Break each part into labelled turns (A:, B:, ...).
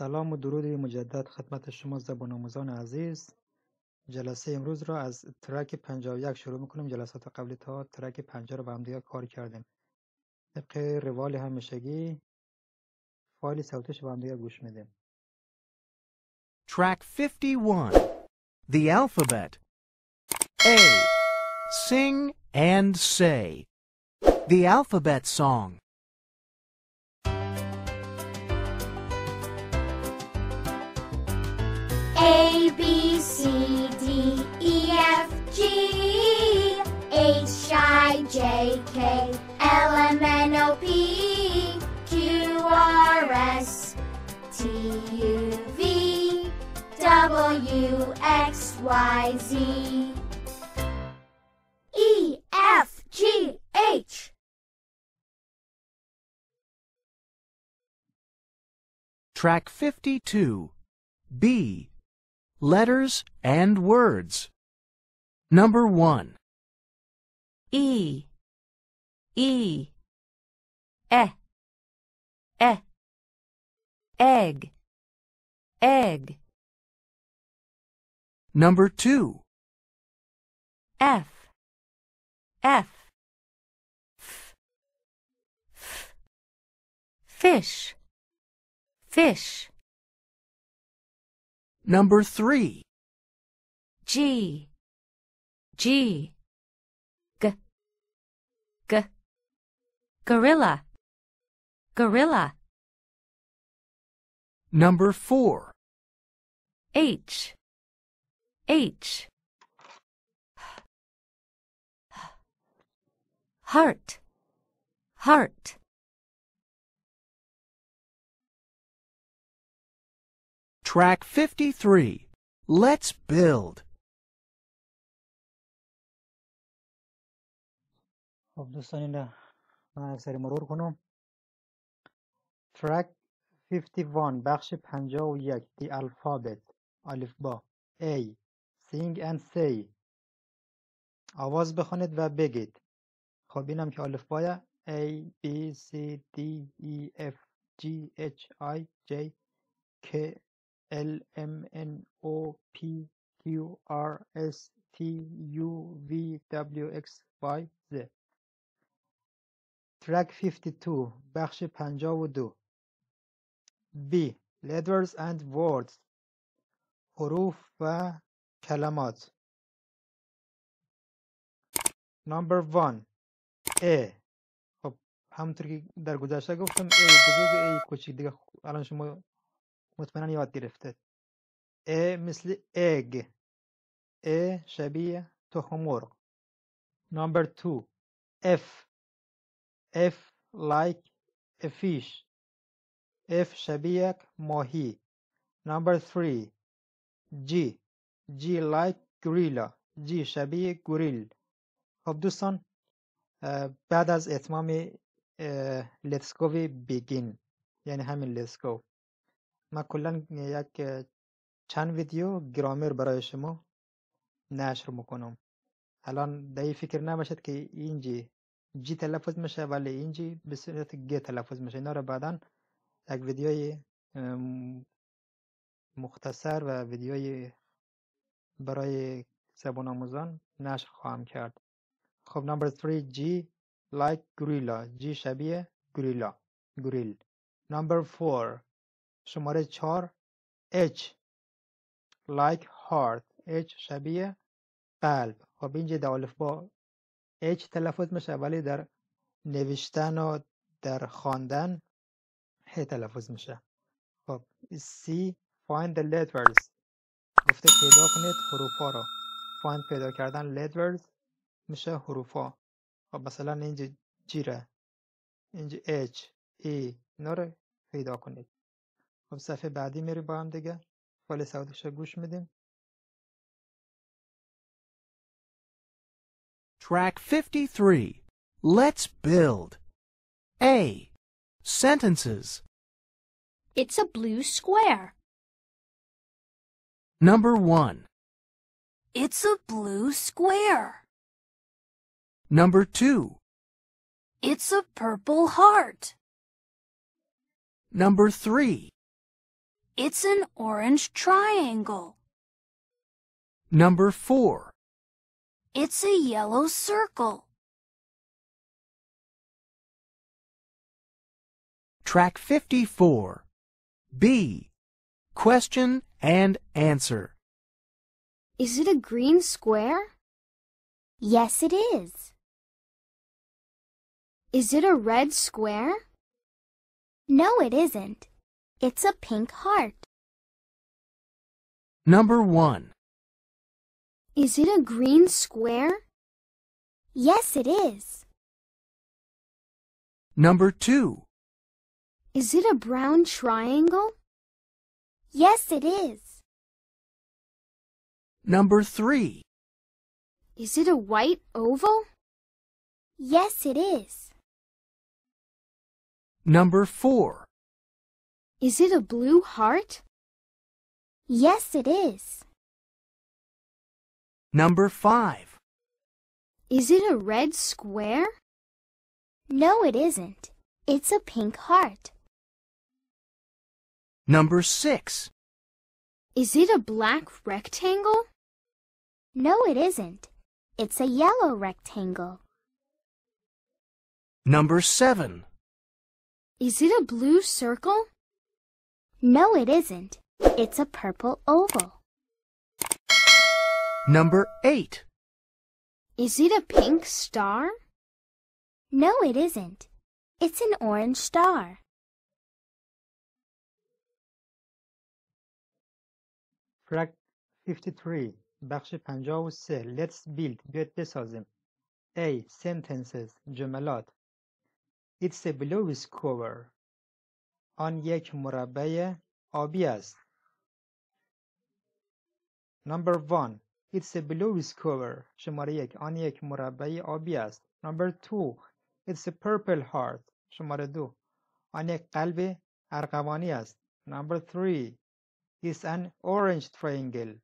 A: سلام و درود مجدد خدمت شما زبان آموزان عزیز جلسه امروز را از ترک 51 شروع می‌کنیم جلسات قبلی تا ترک 50 رو با هم دیگه کار کردیم طبق روال همیشگی فایل صوتش با هم دیگه گوش میدیم
B: Track 51 The Alphabet A. Sing and say. The Alphabet Song.
C: C D E F G H I J K L M N O P Q R S T U V W X Y Z E F G H
B: Track 52 B. Letters and Words. Number 1.
D: E. E. E. E. Egg. Egg.
B: Number 2.
D: F F. F. F. Fish. Fish
B: Number 3.
D: G. G. G. G. Gorilla. Gorilla.
B: Number 4.
D: H. H. Heart. Heart
B: Track 53. Let's build.
A: خب دوستان این من سری مرور کنم ترک 51 بخش 51 The Alphabet. الفبا A. Sing and say. آواز بخوانید و بگید. خب اینم که الفبای A B C D E F G H I J K L M N O P Q R S T U V W X Y Z. ترک 52 بخش 52 B Letters and words. حروف و کلمات. Number 1 A. خب همونطور که در گذشته گفتم A بزرگ A کوچیک. دیگه خ- الان شما مطمئنا یاد گرفته. A مثل egg. A شبیه تخم مرغ. Number 2 F. F like a fish. F شبیه ماهی. Number 3 G. G like gorilla. G شبیه گوریل. خب دوستان بعد از اتمام we begin یعنی همین go. من کلا یک چند ویدیو گرامر برای شما نشر می‌کنم. الان در این فکر نباشد که اینجی جی تلفظ میشه ولی اینجی به صورت گ تلفظ میشه. اینا رو بعدا یک ویدیوی مختصر و ویدیوی برای زبان آموزان نشر خواهم کرد. خب نمبر 3 G like gorilla G شبیه گوریلا. گوریل. نمبر 4 شماره 4 H. Like heart. H شبیه قلب. خب اینجا در الفبا H تلفظ میشه ولی در نوشتن و در خواندن H تلفظ میشه. خب C. Find the letters. گفته پیدا کنید حروفا رو. Find پیدا کردن letters میشه حروفا. خب مثلا اینجا جیره. اینجا H. E. رو پیدا کنید. خب صفحه بعدی میری با هم دیگه فایل صوتش رو گوش میدیم
B: Track 53. Let's build. A. Sentences.
C: It's a blue square.
B: Number 1.
C: It's a blue square.
B: Number 2.
C: It's a purple heart.
B: Number 3.
C: it's an orange triangle.
B: Number 4.
C: It's a yellow circle.
B: Track 54. B. Question and answer.
C: Is it a green square? Yes, it is. Is it a red square? No, it isn't. It's a pink heart.
B: Number 1.
C: Is it a green square? Yes, it is.
B: Number 2.
C: Is it a brown triangle? Yes, it is.
B: Number 3.
C: Is it a white oval? Yes, it is.
B: Number 4.
C: Is it a blue heart? Yes, it is.
B: Number 5.
C: Is it a red square? No, it isn't. It's a pink heart.
B: Number 6.
C: Is it a black rectangle? No, it isn't. It's a yellow rectangle.
B: Number 7.
C: Is it a blue circle? No, it isn't. It's a purple oval.
B: Number 8.
C: Is it a pink star? No, it isn't. It's an orange star.
A: Track 53 بخش 53 Let's build بیاید بسازیم A. Sentences جملات It's a blue square آن یک مربع آبی است Number 1 It's a blue square شماره یک آن یک مربع آبی است Number 2 It's a purple heart شماره دو آن یک قلب ارغوانی است Number 3 is an orange triangle.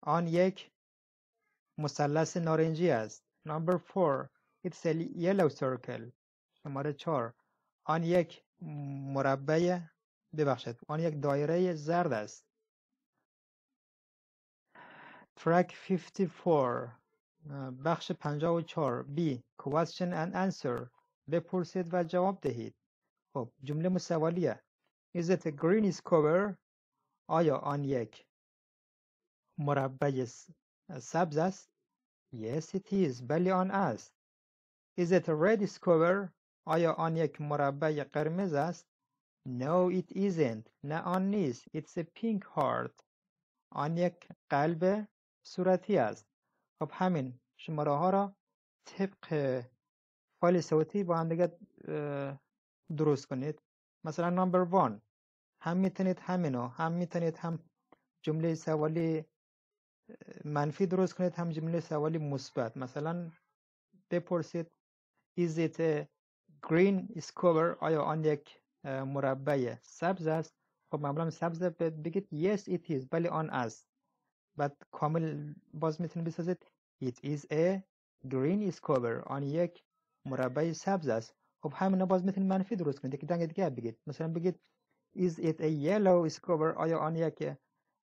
A: آن یک مثلث نارنجی است. Number four, it's a yellow circle. شماره چهار آن یک مربع ببخشید آن یک دایره زرد است. Track 54 بخش 54 B Question and answer بپرسید و جواب دهید. خب جمله مسوالیه. Is it a green square آیا آن یک مربع سبز است؟ Yes it is بلی آن است Is it a red square؟ آیا آن یک مربع قرمز است؟ No it isn't. نه آن نیست. It's a pink heart. آن یک قلب صورتی است. خب همین شماره ها را طبق فایل صوتی با هم دیگه درست کنید. مثلا نمبر 1 هم می‌تونید همینو هم می‌تونید هم جمله سوالی منفی درست کنید هم جمله سوالی مثبت. مثلا بپرسید is it a green square آیا آن یک مربع سبز است خب معمولا سبز بگید yes it is ولی آن است بعد کامل باز می‌تونید بسازید it is a green square آن یک مربع سبز است خب همین باز می‌تونید منفی درست کنید یک دنگ دیگه بگید مثلا بگید Is it a yellow square آیا آن یک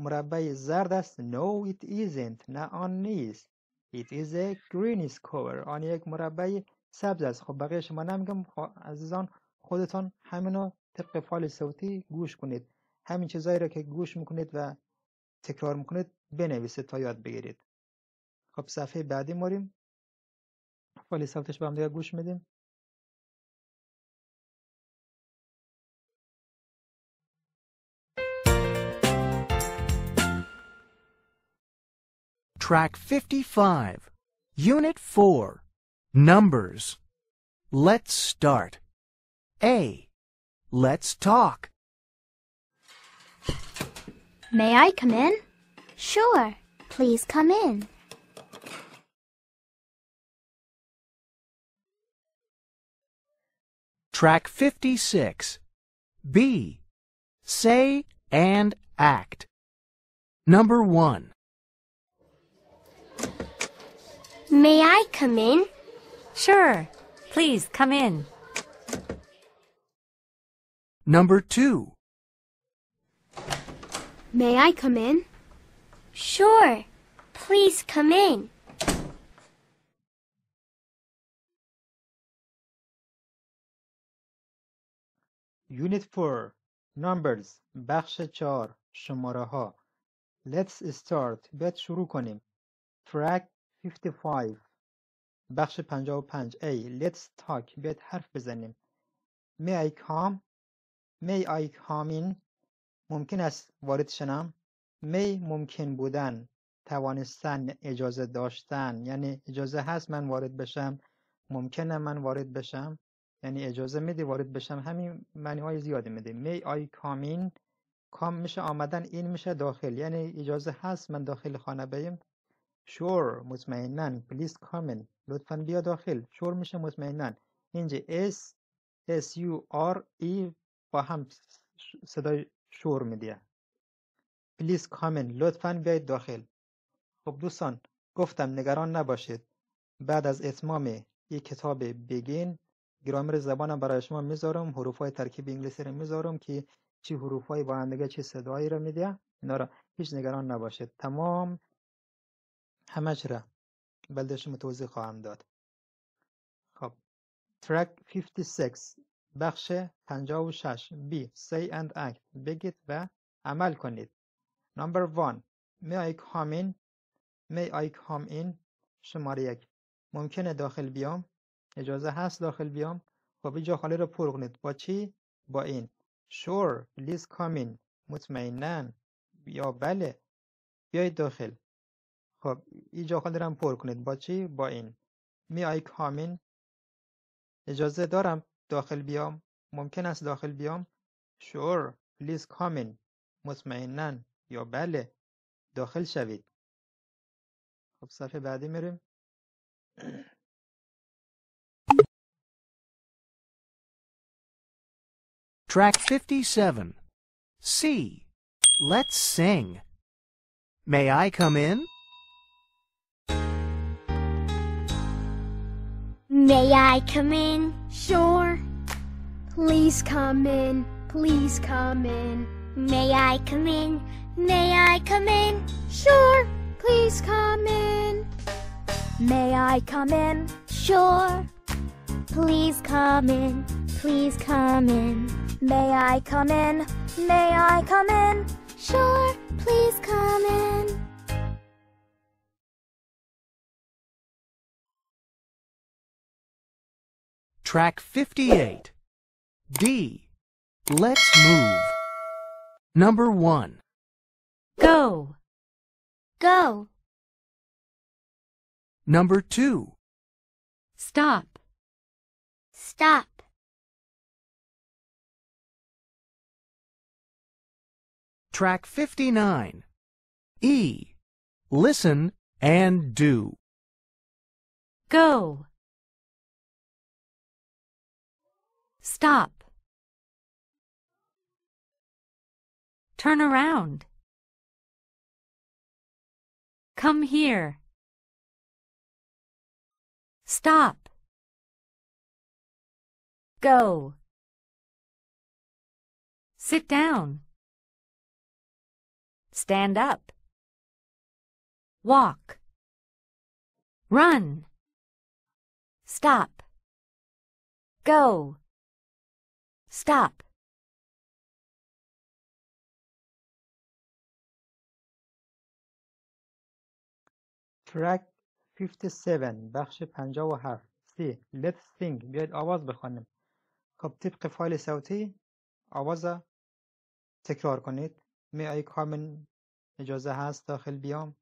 A: مربع زرد است No it isn't. نه آن نیست It is a green square آن یک مربع سبز است. خب بقیه شما نمیگم. عزیزان خودتان همینو طبق فایل صوتی گوش کنید. همین چیزایی را که گوش می‌کنید و تکرار می‌کنید بنویسید تا یاد بگیرید. خب صفحه بعدی موریم فایل صوتش با هم دیگه گوش میدیم.
B: Track 55, Unit 4, Numbers. Let's start. A. Let's talk.
C: May I come in? Sure. Please come in.
B: Track 56, B. Say and act. Number 1.
C: May I come in?
D: Sure. Please come in.
B: Number 2.
C: May I come in?
E: Sure. Please come in.
A: Unit 4 Numbers بخش چهار شماره ها Let's start بیاید شروع کنیم Track 55 بخش 55 A Let's talk. بیاید حرف بزنیم. May I come? May I come in? ممکن است وارد شنم May ممکن بودن. توانستن اجازه داشتن. یعنی اجازه هست من وارد بشم؟ ممکنه من وارد بشم؟ یعنی اجازه میدی وارد بشم؟ همین معنی های زیادی میده. I come in کام میشه آمدن این میشه داخل. یعنی اجازه هست من داخل خانه بیم Sure please come in لطفا بیا داخل. Sure میشه مطمئنا. اینجا S S U R E با هم صدای شور میده come in لطفا بیاید داخل. خب دوستان گفتم نگران نباشید. بعد از اتمام یک کتاب بگین گرامر زبانم برای شما می‌ذارم. حروف های ترکیب انگلیسی رو می‌ذارم که چی حروف های با هم دیگه صدایی رو میده. اینا رو هیچ نگران نباشید. تمام. همش را بلده شما توضیح خواهم داد. خب ترک 56 بخش 56 B Say and act بگید و عمل کنید. Number one May I come in May I come in شماره یک ممکنه داخل بیام؟ اجازه هست داخل بیام؟ خب این جا خالی رو پر کنید. با چی؟ با این. Sure please come in. مطمئنا. یا بله. بیایید داخل. خب این جا خالی رو هم پر کنید. با چی؟ با این. I come in اجازه دارم داخل بیام؟ ممکن است داخل بیام؟ please come in مطمئنا. یا بله. داخل شوید. خب صفحه بعدی میریم.
B: Track 57. C. Let's sing. May I come in?
E: May I come in?
C: Sure. Please come in. Please come in.
E: May I come in? May I come in?
C: Sure. Please come in.
E: May I come in? Sure. Please come in. Please come in. May I come in? May I come in?
C: Sure. Please come in.
B: Track 58. D. Let's move. Number 1.
D: Go.
E: Go.
B: Number 2.
D: Stop.
E: Stop.
B: Track 59. E. Listen and do.
D: Go. Stop. Turn around. Come here. Stop. Go. Sit down. Stand up. Walk. Run. Stop. Go. Stop.
A: Track 57 بخش 57 C Let's sing. بیاید آواز بخوانیم. خب طبق فایل صوتی آواز را تکرار کنید. I come in اجازه هست داخل بیام.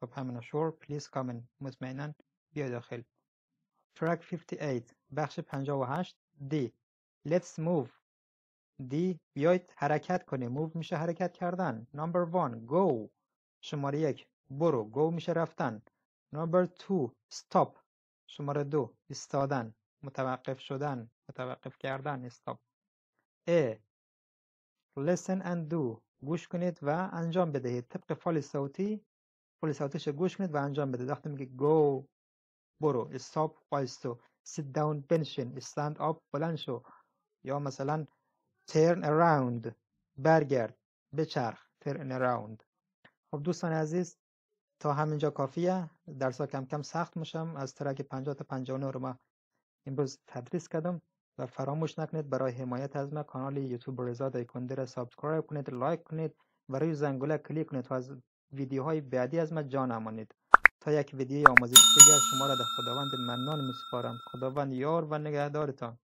A: خب همین please come in. مطمئنا بیا داخل. Track 58 بخش 58 D. Let's move. D بیایید حرکت کنیم. Move میشه حرکت کردن. Number one Go. شماره یک برو. Go میشه رفتن. Number two Stop. شماره دو ایستادن. متوقف شدن. متوقف کردن. Stop. A Listen and do. گوش کنید و انجام بدهید. طبق فایل صوتی فایل صوتیش گوش کنید و انجام بدهید. وقتی میگه go برو. Stop. وایستو sit down. بنشین. Stand up. بلند شو. یا مثلا turn around برگرد بچرخ turn around. خب دوستان عزیز تا همینجا کافیه؟ درس کم کم سخت میشم. از ترک 50 تا 59 رو ما امروز تدریس کردم و فراموش نکنید برای حمایت از ما کانال یوتیوب رضا دایکنده را subscribe کنید like کنید و روی زنگوله کلیک کنید تا از ویدیوهای بعدی از ما جا نمانید. تا یک ویدیوی آموزشی دیگر شما را در خداوند منان میسپارم. خداوند یار و نگهدارتان.